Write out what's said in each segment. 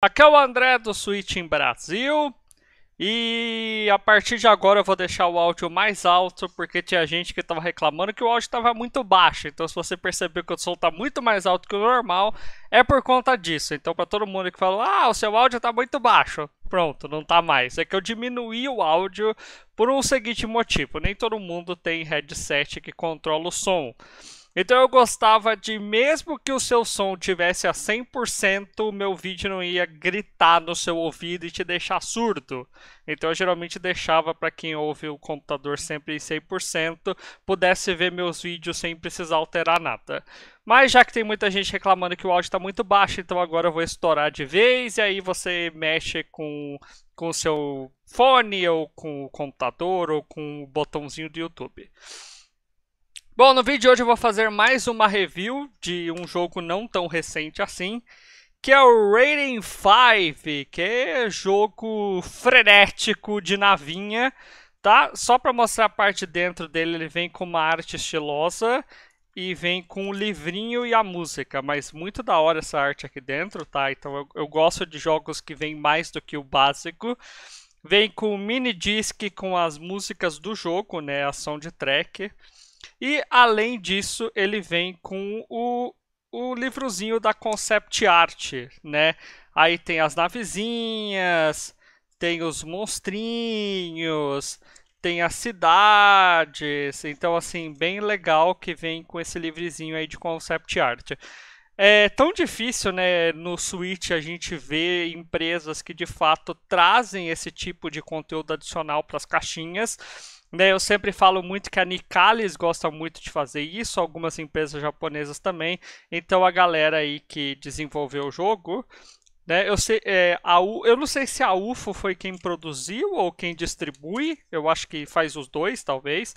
Aqui é o André do Switch em Brasil. E a partir de agora eu vou deixar o áudio mais alto, porque tinha gente que estava reclamando que o áudio estava muito baixo. Então, se você percebeu que o som está muito mais alto que o normal, é por conta disso. Então, para todo mundo que falou, ah, o seu áudio está muito baixo, pronto, não está mais. É que eu diminuí o áudio por um seguinte motivo: nem todo mundo tem headset que controla o som. Então eu gostava de, mesmo que o seu som tivesse a 100%, o meu vídeo não ia gritar no seu ouvido e te deixar surdo. Então eu geralmente deixava para quem ouve o computador sempre em 100%, pudesse ver meus vídeos sem precisar alterar nada. Mas já que tem muita gente reclamando que o áudio está muito baixo, então agora eu vou estourar de vez e aí você mexe com, com o seu fone ou com o computador ou com o botãozinho do YouTube. Bom, no vídeo de hoje eu vou fazer mais uma review de um jogo não tão recente assim, que é o Raiden 5, que é jogo frenético de navinha, tá? Só para mostrar a parte de dentro dele, ele vem com uma arte estilosa e vem com o livrinho e a música, mas muito da hora essa arte aqui dentro, tá? Então eu, eu gosto de jogos que vem mais do que o básico. Vem com o mini disc com as músicas do jogo, né? A soundtrack. E além disso, ele vem com o, o livrozinho da concept art, né? Aí tem as navezinhas, tem os monstrinhos, tem as cidades. Então, assim, bem legal que vem com esse livrezinho aí de concept art. É tão difícil, né, no Switch a gente ver empresas que de fato trazem esse tipo de conteúdo adicional para as caixinhas. Né, eu sempre falo muito que a Nicalis gosta muito de fazer isso, algumas empresas japonesas também. Então a galera aí que desenvolveu o jogo, né, eu, sei, é, a eu não sei se a UFO foi quem produziu ou quem distribui, eu acho que faz os dois, talvez.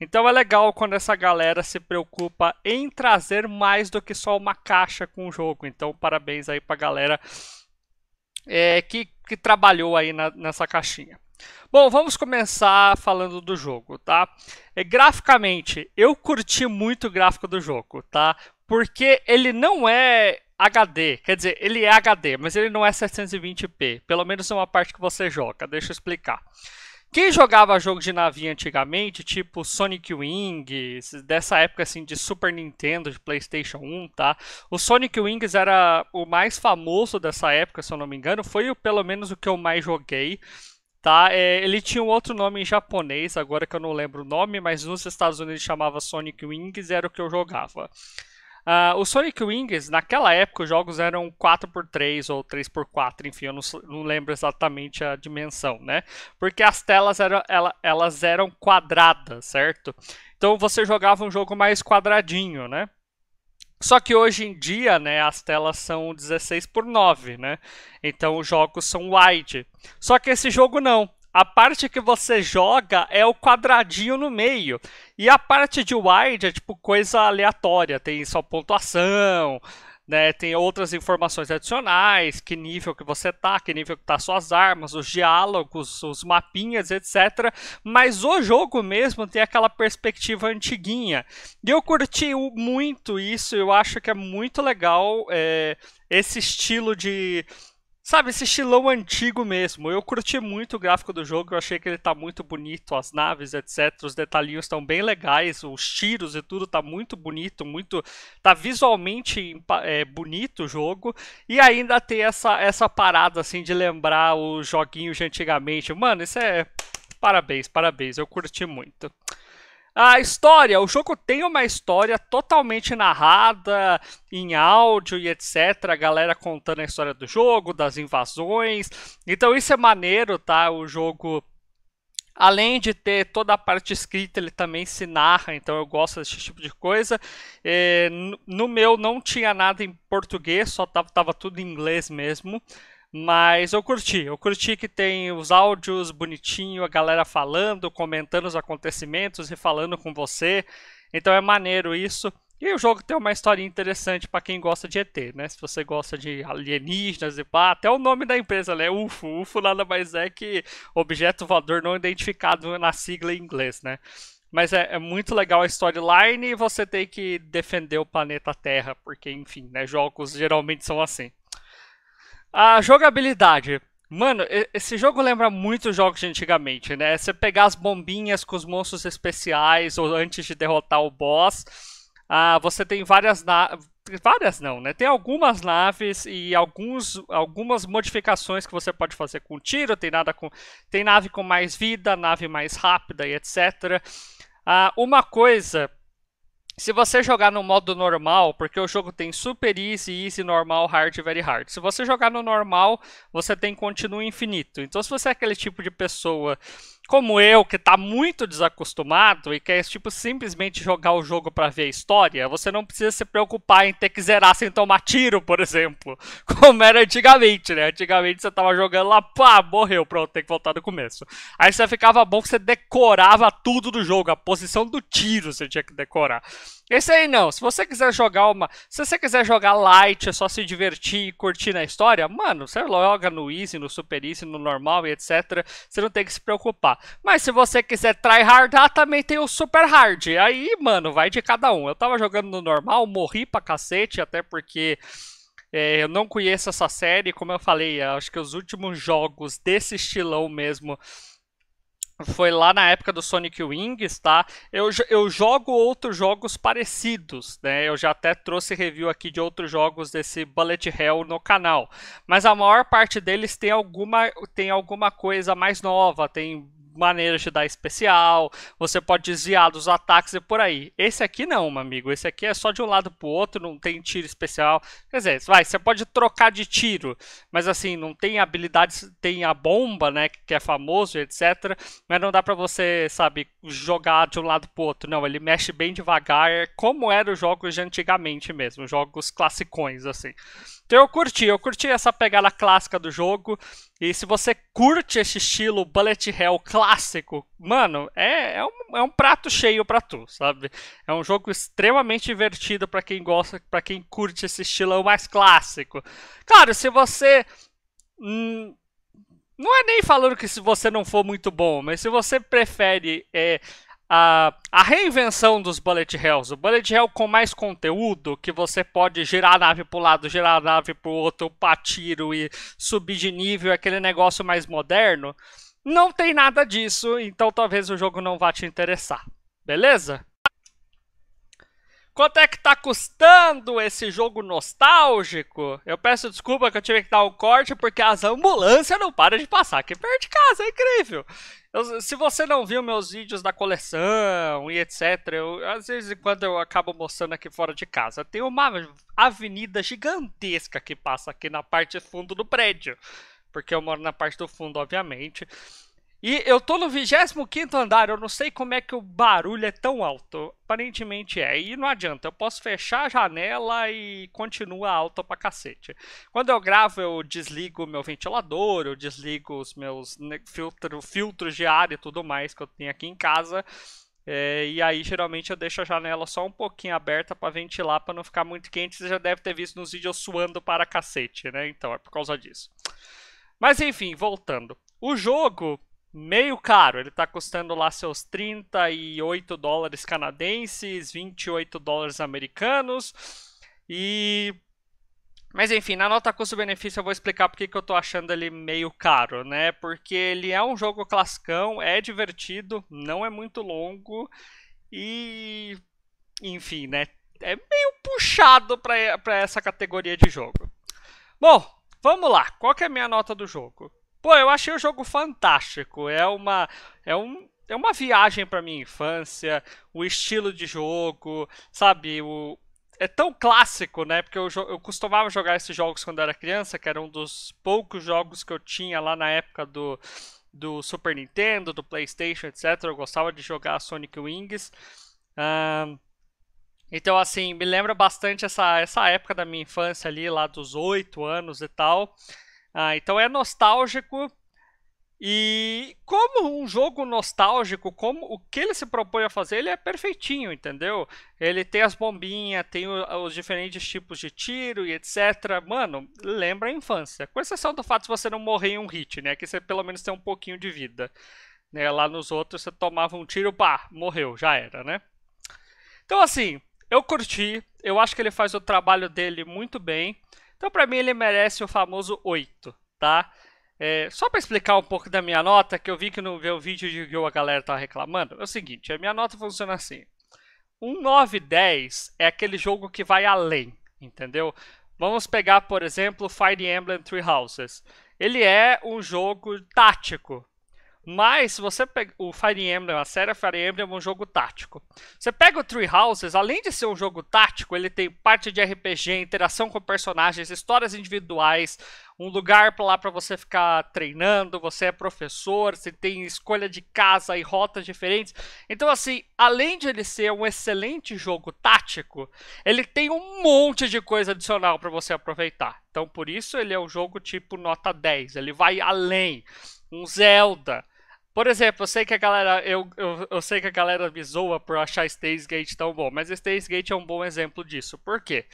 Então é legal quando essa galera se preocupa em trazer mais do que só uma caixa com o jogo. Então parabéns aí pra galera é, que, que trabalhou aí na, nessa caixinha. Bom, vamos começar falando do jogo, tá? É, graficamente, eu curti muito o gráfico do jogo, tá? Porque ele não é HD, quer dizer, ele é HD, mas ele não é 720p, pelo menos uma parte que você joga, deixa eu explicar. Quem jogava jogo de navinha antigamente, tipo Sonic Wings, dessa época assim de Super Nintendo, de PlayStation 1, tá? O Sonic Wings era o mais famoso dessa época, se eu não me engano, foi o, pelo menos o que eu mais joguei. Tá? É, ele tinha um outro nome em japonês, agora que eu não lembro o nome, mas nos Estados Unidos chamava Sonic Wings, era o que eu jogava. Uh, o Sonic Wings, naquela época, os jogos eram 4x3 ou 3x4, enfim, eu não, não, lembro exatamente a dimensão, né? Porque as telas eram, ela, elas eram quadradas, certo? Então você jogava um jogo mais quadradinho, né? Só que hoje em dia, né, as telas são 16 por 9, né? Então os jogos são wide. Só que esse jogo não. A parte que você joga é o quadradinho no meio. E a parte de wide é tipo coisa aleatória, tem só pontuação, né? Tem outras informações adicionais, que nível que você tá, que nível que tá suas armas, os diálogos, os mapinhas, etc. Mas o jogo mesmo tem aquela perspectiva antiguinha. E eu curti muito isso, eu acho que é muito legal é, esse estilo de Sabe, esse estilão antigo mesmo. Eu curti muito o gráfico do jogo, eu achei que ele tá muito bonito, as naves, etc. Os detalhinhos estão bem legais, os tiros e tudo tá muito bonito, muito. tá visualmente é, bonito o jogo. E ainda tem essa, essa parada assim de lembrar os joguinhos de antigamente. Mano, isso é. Parabéns, parabéns, eu curti muito. A história, o jogo tem uma história totalmente narrada em áudio e etc. A galera contando a história do jogo, das invasões. Então isso é maneiro, tá? O jogo Além de ter toda a parte escrita, ele também se narra, então eu gosto desse tipo de coisa. É, no meu não tinha nada em português, só tava, tava tudo em inglês mesmo. Mas eu curti, eu curti que tem os áudios bonitinho, a galera falando, comentando os acontecimentos e falando com você. Então é maneiro isso. E o jogo tem uma história interessante para quem gosta de ET, né? Se você gosta de alienígenas e pá, até o nome da empresa, né? UFO. UFO nada mais é que objeto voador não identificado na sigla em inglês, né? Mas é, é muito legal a storyline e você tem que defender o planeta Terra, porque, enfim, né? Jogos geralmente são assim. A jogabilidade. Mano, esse jogo lembra muito jogos de antigamente, né? Você pegar as bombinhas com os monstros especiais ou antes de derrotar o boss. Ah, você tem várias naves. Várias não, né? Tem algumas naves e alguns, algumas modificações que você pode fazer com tiro. Tem, nada com, tem nave com mais vida, nave mais rápida e etc. Ah, uma coisa se você jogar no modo normal, porque o jogo tem super easy, easy, normal, hard very hard. Se você jogar no normal, você tem continuo infinito. Então se você é aquele tipo de pessoa como eu, que está muito desacostumado e quer tipo, simplesmente jogar o jogo para ver a história, você não precisa se preocupar em ter que zerar sem tomar tiro, por exemplo. Como era antigamente, né? Antigamente você tava jogando lá, pá, morreu, pronto, tem que voltar do começo. Aí você ficava bom que você decorava tudo do jogo, a posição do tiro você tinha que decorar. Esse aí não, se você quiser jogar uma. Se você quiser jogar light, é só se divertir e curtir na história, mano, você joga no easy, no super easy, no normal e etc. Você não tem que se preocupar. Mas se você quiser tryhardar, também tem o super hard. Aí, mano, vai de cada um. Eu tava jogando no normal, morri pra cacete, até porque. É, eu não conheço essa série, como eu falei, acho que os últimos jogos desse estilão mesmo foi lá na época do Sonic Wings, tá? Eu, eu jogo outros jogos parecidos, né? Eu já até trouxe review aqui de outros jogos desse Bullet Hell no canal. Mas a maior parte deles tem alguma, tem alguma coisa mais nova, tem maneiras de dar especial, você pode desviar dos ataques e por aí. Esse aqui não, meu amigo. Esse aqui é só de um lado pro outro, não tem tiro especial. Quer dizer, vai, você pode trocar de tiro, mas assim, não tem habilidades, tem a bomba, né, que é famoso, etc. Mas não dá pra você, sabe, jogar de um lado pro outro. Não, ele mexe bem devagar, como eram os jogos de antigamente mesmo, jogos classicões, assim. Então eu curti, eu curti essa pegada clássica do jogo. E se você curte esse estilo Bullet Hell clássico, mano, é, é, um, é um prato cheio para tu, sabe? É um jogo extremamente divertido para quem gosta, para quem curte esse estilo mais clássico. Claro, se você. Hum, não é nem falando que se você não for muito bom, mas se você prefere é, a, a reinvenção dos Bullet Hells. O Bullet Hell com mais conteúdo, que você pode girar a nave para lado, girar a nave para outro, upar tiro e subir de nível, aquele negócio mais moderno. Não tem nada disso, então talvez o jogo não vá te interessar. Beleza? Quanto é que tá custando esse jogo nostálgico? Eu peço desculpa que eu tive que dar um corte porque as ambulâncias não param de passar aqui perto de casa, é incrível. Eu, se você não viu meus vídeos da coleção e etc, eu, às vezes quando eu acabo mostrando aqui fora de casa, tem uma avenida gigantesca que passa aqui na parte fundo do prédio, porque eu moro na parte do fundo, obviamente. E eu tô no 25 andar, eu não sei como é que o barulho é tão alto. Aparentemente é. E não adianta, eu posso fechar a janela e continua alto pra cacete. Quando eu gravo, eu desligo meu ventilador, eu desligo os meus filtro, filtros de ar e tudo mais que eu tenho aqui em casa. É, e aí, geralmente, eu deixo a janela só um pouquinho aberta para ventilar, para não ficar muito quente. Você já deve ter visto nos vídeos suando para cacete, né? Então, é por causa disso. Mas enfim, voltando. O jogo meio caro. Ele está custando lá seus 38 dólares canadenses, 28 dólares americanos. E mas enfim, na nota custo-benefício eu vou explicar porque que eu estou achando ele meio caro, né? Porque ele é um jogo classicão, é divertido, não é muito longo e enfim, né? É meio puxado para essa categoria de jogo. Bom, vamos lá. Qual que é a minha nota do jogo? Pô, eu achei o jogo fantástico. É uma, é um, é uma viagem para minha infância, o estilo de jogo, sabe? O, é tão clássico, né? Porque eu, eu costumava jogar esses jogos quando era criança, que era um dos poucos jogos que eu tinha lá na época do, do Super Nintendo, do PlayStation, etc. Eu gostava de jogar Sonic Wings. Um, então, assim, me lembra bastante essa, essa época da minha infância ali, lá dos 8 anos e tal. Ah, então é nostálgico. E como um jogo nostálgico, como o que ele se propõe a fazer, ele é perfeitinho, entendeu? Ele tem as bombinhas, tem os diferentes tipos de tiro e etc. Mano, lembra a infância. Com exceção do fato de você não morrer em um hit, né? Que você pelo menos tem um pouquinho de vida. Né? Lá nos outros você tomava um tiro, pá, morreu, já era, né? Então assim, eu curti, eu acho que ele faz o trabalho dele muito bem. Então, para mim, ele merece o famoso 8, tá? É, só para explicar um pouco da minha nota, que eu vi que no meu vídeo de a galera tava reclamando, é o seguinte, a minha nota funciona assim. Um 9-10 é aquele jogo que vai além, entendeu? Vamos pegar, por exemplo, Fire Emblem Three Houses. Ele é um jogo tático, mas, se você pega o Fire Emblem, a série Fire Emblem é um jogo tático. Você pega o Three Houses, além de ser um jogo tático, ele tem parte de RPG, interação com personagens, histórias individuais, um lugar para lá para você ficar treinando, você é professor, você tem escolha de casa e rotas diferentes. Então, assim, além de ele ser um excelente jogo tático, ele tem um monte de coisa adicional para você aproveitar. Então, por isso ele é um jogo tipo nota 10, ele vai além. Um Zelda, por exemplo, eu sei que a galera, eu, eu, eu sei que a galera me zoa por achar Stays Gate tão bom, mas Stays Gate é um bom exemplo disso. Por quê?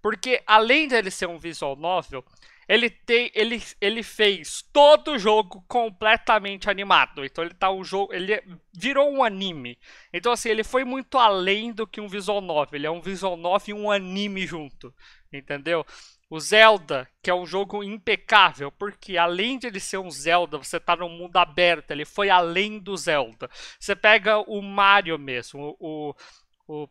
Porque além dele ser um visual novel, ele, tem, ele, ele fez todo o jogo completamente animado. Então ele tá um jogo. Ele virou um anime. Então, assim, ele foi muito além do que um visual novel. Ele é um visual novel e um anime junto. Entendeu? O Zelda, que é um jogo impecável, porque além de ele ser um Zelda, você está no mundo aberto, ele foi além do Zelda. Você pega o Mario mesmo, o, o,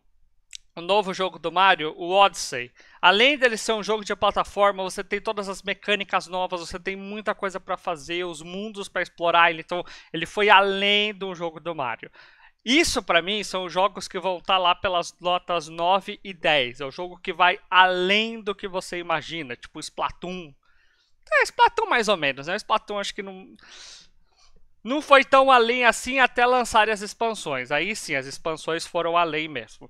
o novo jogo do Mario, o Odyssey. Além dele ser um jogo de plataforma, você tem todas as mecânicas novas, você tem muita coisa para fazer, os mundos para explorar. Então, ele foi além do jogo do Mario. Isso para mim são jogos que vão estar tá lá pelas notas 9 e 10. É o jogo que vai além do que você imagina, tipo Splatoon. É, Splatoon mais ou menos, né? Splatoon acho que não não foi tão além assim até lançarem as expansões. Aí sim, as expansões foram além mesmo.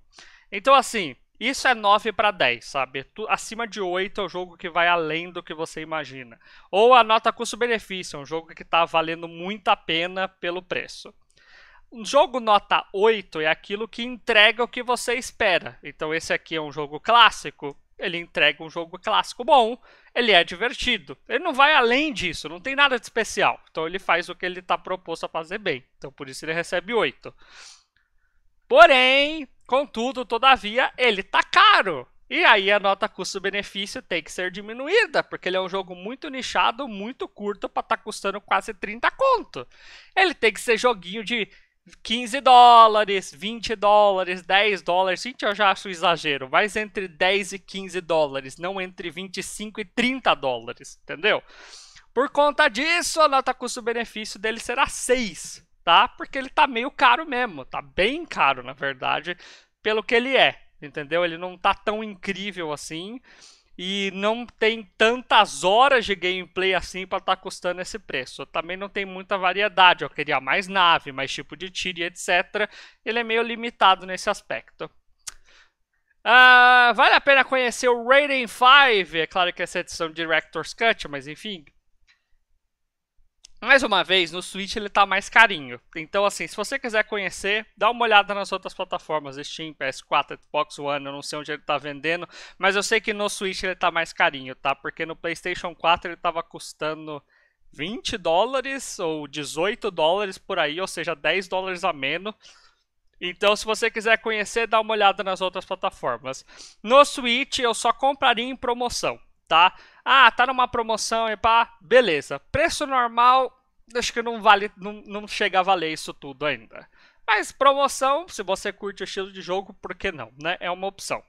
Então assim, isso é 9 para 10, sabe? Acima de 8 é o jogo que vai além do que você imagina. Ou a nota custo-benefício, é um jogo que está valendo muito a pena pelo preço. Um jogo nota 8 é aquilo que entrega o que você espera. Então, esse aqui é um jogo clássico. Ele entrega um jogo clássico bom, ele é divertido. Ele não vai além disso, não tem nada de especial. Então, ele faz o que ele está proposto a fazer bem. Então, por isso ele recebe 8. Porém, contudo, todavia, ele tá caro. E aí a nota custo-benefício tem que ser diminuída, porque ele é um jogo muito nichado, muito curto para estar tá custando quase 30 conto. Ele tem que ser joguinho de 15 dólares, 20 dólares, 10 dólares, 20 eu já acho exagero, mas entre 10 e 15 dólares, não entre 25 e 30 dólares, entendeu? Por conta disso, a nota custo-benefício dele será 6, tá? Porque ele tá meio caro mesmo, tá bem caro, na verdade, pelo que ele é, entendeu? Ele não tá tão incrível assim e não tem tantas horas de gameplay assim para estar tá custando esse preço. Também não tem muita variedade, eu queria mais nave, mais tipo de tiro e etc. Ele é meio limitado nesse aspecto. Uh, vale a pena conhecer o Raiden 5, é claro que essa é edição Director's Cut, mas enfim, mais uma vez, no Switch ele tá mais carinho. Então, assim, se você quiser conhecer, dá uma olhada nas outras plataformas, Steam, PS4, Xbox One, eu não sei onde ele tá vendendo, mas eu sei que no Switch ele tá mais carinho, tá? Porque no PlayStation 4 ele tava custando 20 dólares ou 18 dólares por aí, ou seja, 10 dólares a menos. Então, se você quiser conhecer, dá uma olhada nas outras plataformas. No Switch eu só compraria em promoção, tá? Ah, tá numa promoção e pá, beleza. Preço normal, acho que não vale, não, não chega a valer isso tudo ainda. Mas promoção, se você curte o estilo de jogo, por que não, né? É uma opção.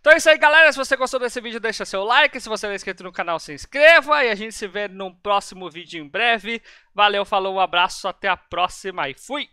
Então é isso aí, galera. Se você gostou desse vídeo, deixa seu like. Se você não é inscrito no canal, se inscreva. E a gente se vê no próximo vídeo em breve. Valeu, falou, um abraço, até a próxima e fui!